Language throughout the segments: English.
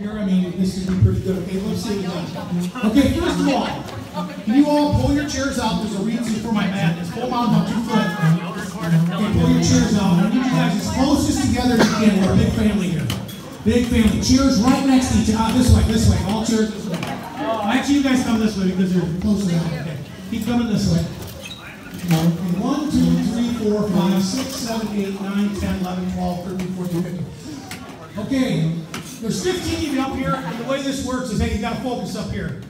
Here, I mean, this is be pretty good. Okay, let's see what. Okay, first of all, can you all pull your chairs out? There's a reason for my madness. Pull them out about two foot. Okay, pull your chairs out. I need you guys as close as together as you can. We're a big family here. Big family. Chairs right next to each other. Uh, this way, this way. All chairs this way. Actually, you guys come this way because you're close enough. Okay. Keep coming this way. Okay, One, two, three, four, five, six, seven, eight, nine, ten, eleven, twelve, thirteen, fourteen, fifteen. Okay, there's 15 of you up here, and the way this works is, hey, you got to focus up here.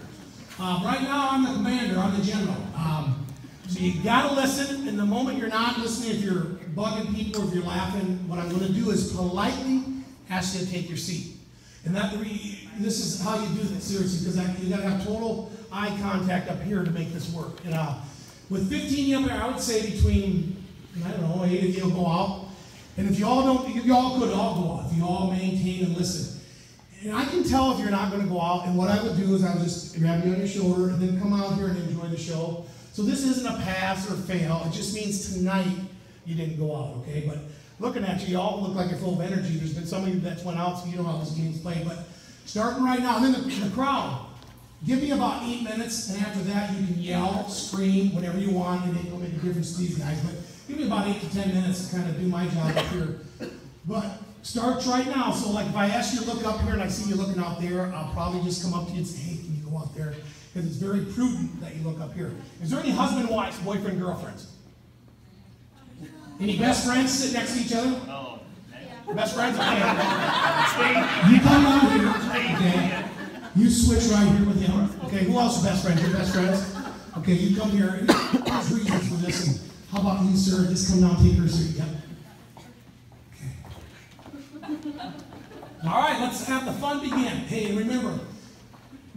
Um, right now, I'm the commander, I'm the general. Um, so you got to listen, and the moment you're not listening, if you're bugging people, if you're laughing, what I'm going to do is politely ask you to take your seat. And that this is how you do this, seriously, because you got to have total eye contact up here to make this work. And uh, with 15 of you up here, I would say between, I don't know, eight of you will go out. And if you all don't, if you all could all go out, if you all maintain and listen. And I can tell if you're not going to go out. And what I would do is I would just grab you on your shoulder and then come out here and enjoy the show. So this isn't a pass or fail. It just means tonight you didn't go out, okay? But looking at you, you all look like you're full of energy. There's been some of you that went out, so you know how this game's played. But starting right now, and then the, the crowd. Give me about eight minutes, and after that you can yell, scream, whatever you want. It ain't gonna make a difference to these guys, but give me about eight to ten minutes to kind of do my job up here. But starts right now. So like if I ask you to look up here and I see you looking out there, I'll probably just come up to you and say, hey, can you go out there? Because it's very prudent that you look up here. Is there any husband, wives, boyfriend, girlfriends? Any best friends sit next to each other? Oh. Best friends? Okay. You come out here. Okay. You switch right here with him. Okay, who else are best friends? Your best friends? Okay, you come here. There's reasons for this. How about you, sir? Just come down, take her seat. Yep. Okay. All right, let's have the fun begin. Hey, remember,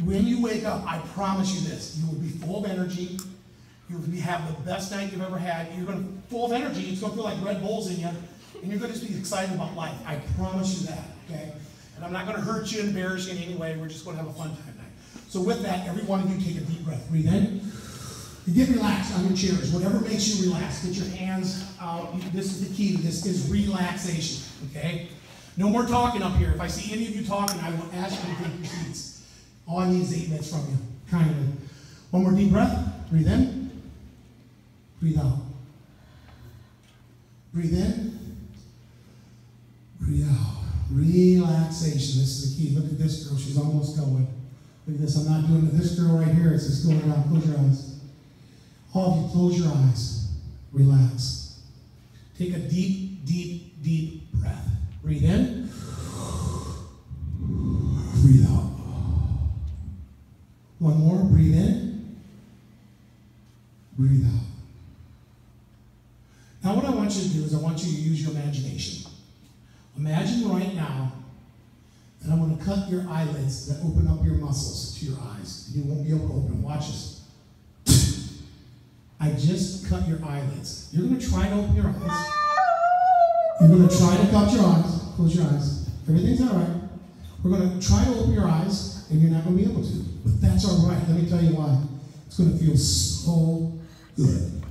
when you wake up, I promise you this: you will be full of energy. You will have the best night you've ever had. You're going to be full of energy. It's going to feel like Red Bulls in you, and you're going to be excited about life. I promise you that. Okay, and I'm not going to hurt you, embarrass you in any way. We're just going to have a fun time tonight. So with that, every one of you take a deep breath. Breathe in. You get relaxed on your chairs. Whatever makes you relax. Get your hands out. This is the key to this is relaxation. Okay. No more talking up here. If I see any of you talking, I will ask you to take your seats. All I need is eight minutes from you. Kindly. One more deep breath. Breathe in. Breathe out. Breathe in. Breathe out. Relaxation. This is the key. Look at this girl. She's almost going. Look at this. I'm not doing it. This girl right here. It's just going around. Close your eyes. All of you, close your eyes. Relax. Take a deep, deep, deep breath. Breathe in. Breathe out. One more. Breathe in. Breathe out. Now, what I want you to do is I want you to use your imagination. Imagine right now that I'm going to cut your eyelids that open up your muscles to your eyes. and You won't be able to open them. Watch this. Just cut your eyelids. You're going to try to open your eyes. You're going to try to cut your eyes. Close your eyes. Everything's all right. We're going to try to open your eyes, and you're not going to be able to. But that's all right. Let me tell you why. It's going to feel so good.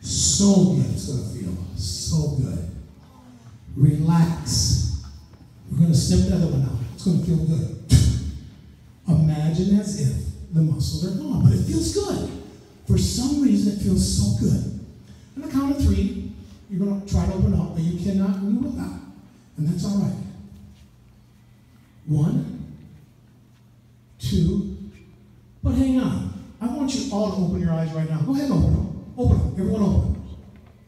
So good. It's going to feel so good. Relax. We're going to snip the other one out. It's going to feel good. Imagine as if the muscles are gone, but it feels good. For some reason, it feels so good. On the count of three, you're going to try to open up, but you cannot and you will not. And that's all right. One, two, but hang on. I want you all to open your eyes right now. Go ahead and open them. Open them. Everyone open.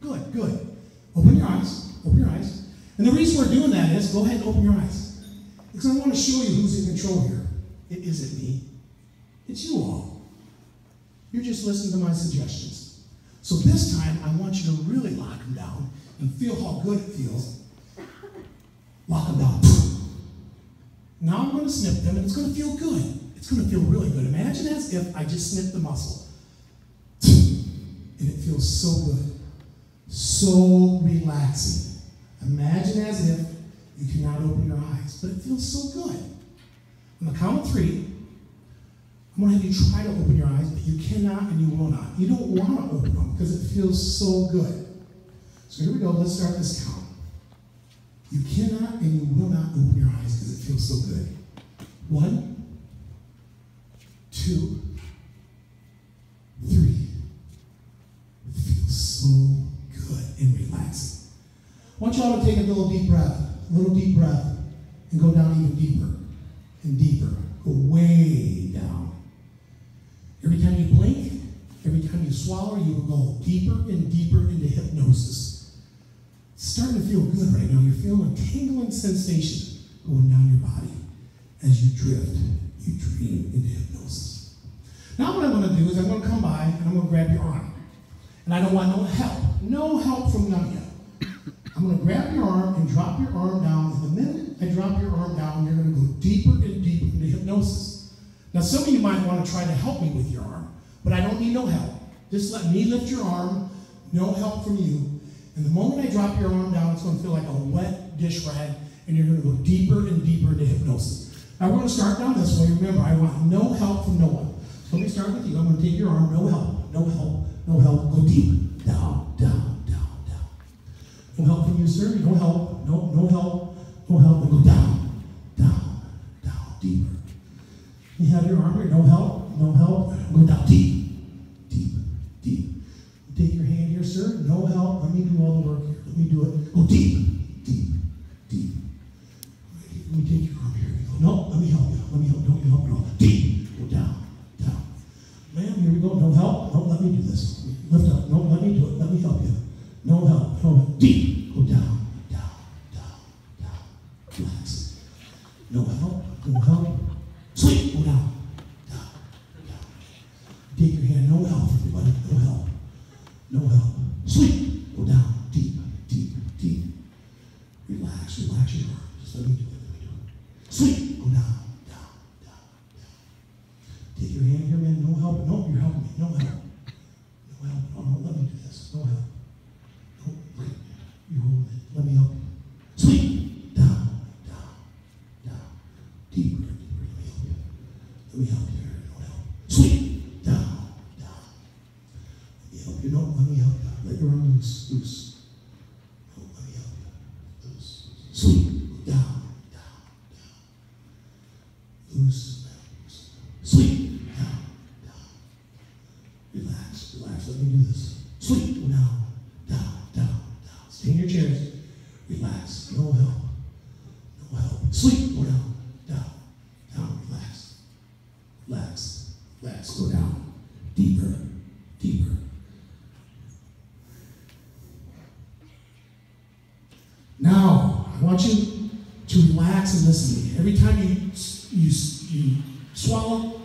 Good, good. Open your eyes. Open your eyes. And the reason we're doing that is go ahead and open your eyes. Because I want to show you who's in control here. It isn't me. It's you all. You're just listening to my suggestions. So this time, I want you to really lock them down and feel how good it feels. Lock them down. Now I'm going to snip them, and it's going to feel good. It's going to feel really good. Imagine as if I just snipped the muscle. And it feels so good. So relaxing. Imagine as if you cannot open your eyes, but it feels so good. On the count of three, I'm to have you try to open your eyes, but you cannot and you will not. You don't want to open them because it feels so good. So here we go. Let's start this count. You cannot and you will not open your eyes because it feels so good. One, two, three. It feels so good and relaxing. I want you all to take a little deep breath, a little deep breath, and go down even deeper and deeper. Go way down. Every time you blink, every time you swallow, you will go deeper and deeper into hypnosis. It's starting to feel good right now. You're feeling a tingling sensation going down your body as you drift, you dream into hypnosis. Now, what I'm going to do is I'm going to come by and I'm going to grab your arm. And I don't want no help. No help from none of you. I'm going to grab your arm and drop your arm down. And the minute I drop your arm down, you're going to go deeper. Now, some of you might want to try to help me with your arm, but I don't need no help. Just let me lift your arm, no help from you. And the moment I drop your arm down, it's going to feel like a wet dish rag, and you're going to go deeper and deeper into hypnosis. We're going to start down this way. Remember, I want no help from no one. So let me start with you. I'm going to take your arm, no help, no help, no help. Go deep, down, down, down, down. No help from you, sir. No help, no, no help, no help. And go down, down, deeper. You have your arm here, no help, no help. Go down deep, deep, deep. Take your hand here, sir. No help. Let me do all the work here. Let me do it. Go deep, deep, deep. Let me take your arm here. You go. No, let me help you. Let me help. Don't you help me. No. Deep. Go down, down. Ma'am, here we go. No help. No, let me do this. Lift up. No, let me do it. Let me help you. No help. Deep. Go down, down, down, down. Relax. No help. No help. Sleep. Go down, down, down. Take your hand. No help, everybody. No help. No help. Sleep. Go down. Deep, deep, deep. Relax. Relax your arm. Just let me do it. Let do. Sleep. Go down, down, down, down. Take your hand here, man. No help. No, you're helping me. No help. No help. No, no, let me do this. No help. No, wait. You hold it. Let me help you. Sleep. Down, down, down. Deeper, deeper. Let me help you. Let me help you. No help. Sleep. Down, down. Let help. No, let me help you. Let your arm loose, loose. No, let me help you. Sleep. Down, down, down. Loose, loose. Sleep. Down, down. Relax, relax. Let me do this. Sleep. Down, down, down, down. Stay in your chairs. Relax. No help. No help. Sleep. Go down, down, down. Relax. Relax. Relax. Go down. Deeper, deeper. Now, I want you to relax and listen to me. Every time you, you, you swallow,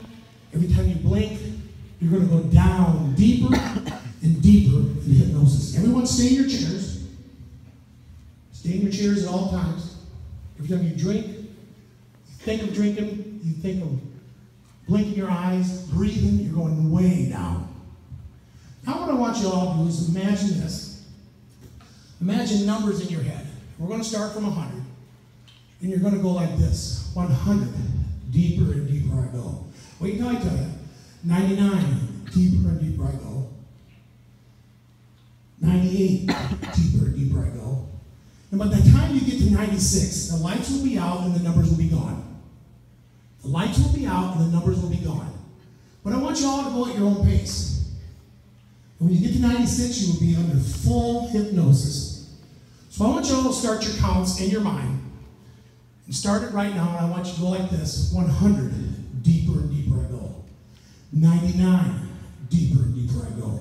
every time you blink, you're going to go down deeper and deeper in hypnosis. Everyone stay in your chairs. Stay in your chairs at all times. Every time you drink, you think of drinking, you think of blinking your eyes, breathing, you're going way down. Now what I want you all to do is imagine this. Imagine numbers in your head. We're going to start from 100. And you're going to go like this 100. Deeper and deeper I go. Wait until I tell you. 99. Deeper and deeper I go. 98. deeper and deeper I go. And by the time you get to 96, the lights will be out and the numbers will be gone. The lights will be out and the numbers will be gone. But I want you all to go at your own pace. And when you get to 96, you will be under full hypnosis. So I want you all to start your counts in your mind. And start it right now, and I want you to go like this 100, deeper and deeper I go. 99, deeper and deeper I go.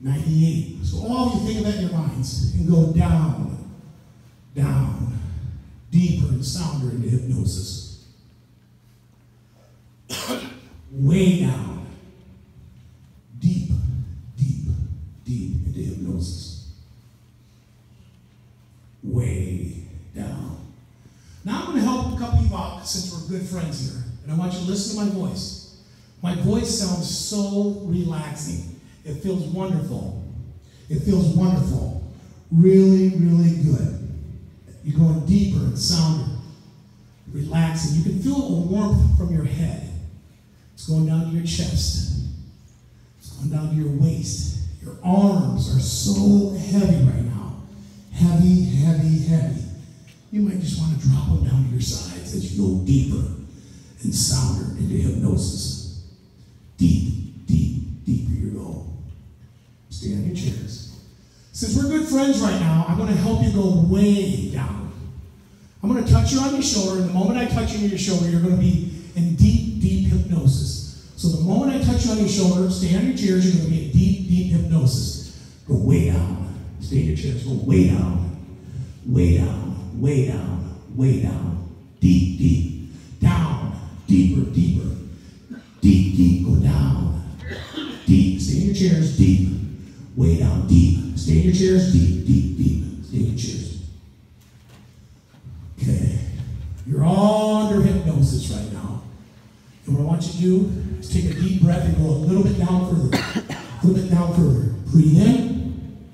98. So all you think of that in your minds and go down, down, deeper and sounder into hypnosis. Way down, deep, deep, deep into hypnosis. Way down. Now I'm going to since we're good friends here. And I want you to listen to my voice. My voice sounds so relaxing. It feels wonderful. It feels wonderful. Really, really good. You're going deeper and sounder. Relaxing. You can feel a warmth from your head. It's going down to your chest. It's going down to your waist. Your arms are so heavy right now. Heavy, heavy, heavy. You might just want to drop them down to your sides as you go deeper and sounder into hypnosis. Deep, deep, deeper you go. Stay on your chairs. Since we're good friends right now, I'm going to help you go way down. I'm going to touch you on your shoulder, and the moment I touch you on your shoulder, you're going to be in deep, deep hypnosis. So the moment I touch you on your shoulder, stay on your chairs, you're going to be in deep, deep hypnosis. Go way down. Stay in your chairs. Go way down, way down, way down, way down, deep, deep, down, deeper, deeper, deep, deep, go down, deep. Stay in your chairs, deep, way down, deep. Stay in your chairs, deep, deep, deep. Stay in your chairs. Okay. You're all under hypnosis right now. And what I want you to do is take a deep breath and go a little bit down further. A little bit down further. Breathe in.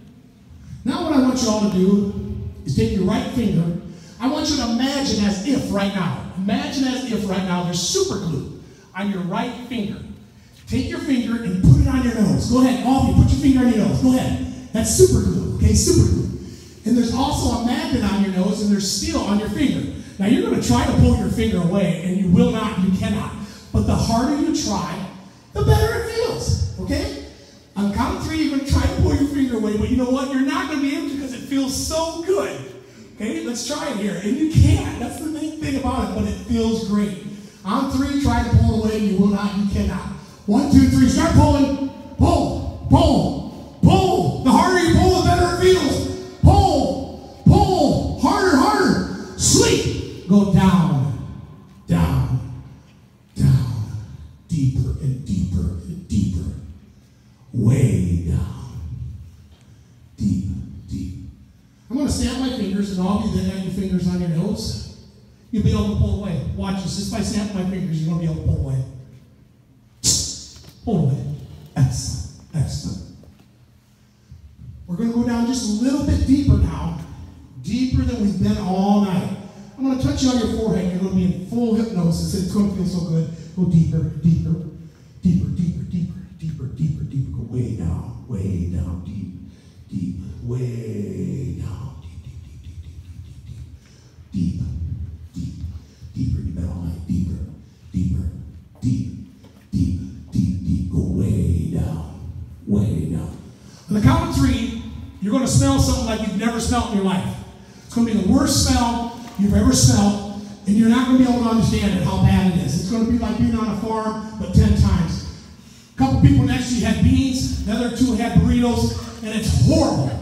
Now what I want you all to do is take your right finger. I want you to imagine as if right now, imagine as if right now there's super glue on your right finger. Take your finger and put it on your nose. Go ahead, all of you, put your finger on your nose. Go ahead. That's super glue, okay? Super glue. And there's also a magnet on your nose and there's steel on your finger. Now you're going to try to pull your finger away and you will not, you cannot. But the harder you try, the better it feels, okay? On count three, you're going to try to pull your finger away, but you know what? You're not going to be able to because it feels so good. Okay, let's try it here. And you can't. That's the main thing about it, but it feels great. On three, try to pull away. You will not, you cannot. One, two, three, start pulling. Pull, pull, pull. The harder you pull, the better it feels. Pull, pull, harder, harder. Sleep. Go down, down, down, deeper and deeper and deeper. Way down. Deep, deep. I'm going to snap my fingers, and all of you that have your fingers on your nose, you'll be able to pull away. Watch this. Just by snapping my fingers, you're going to be able to pull away. Pull away. Excellent. Excellent. We're going to go down just a little bit deeper now. Deeper than we've been all night. I'm going to touch you on your forehead. You're going to be in full hypnosis. It's going to feel so good. Go deeper, deeper, deeper, deeper, deeper, deeper, deeper, deeper. Go way down, way down, deep, deep, way down, deep, deep, deep, deep, deep, deep, deep, deep, deep, deeper. You've been. Deeper, deeper, deep, deep, deep, deep. Go way down, way down. On the count of three, you're going to smell something like you've never smelled in your life. It's going to be the worst smell you've ever smelled, and you're not going to be able to understand it, how bad it is. It's going to be like being on a farm, but 10 times. A couple people next to you had beans, the other two had burritos, and it's horrible.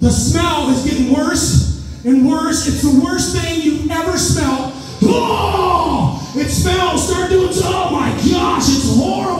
The smell is getting worse and worse. It's the worst thing you've ever smelled. Oh, it smells. Start doing, oh my gosh, it's horrible.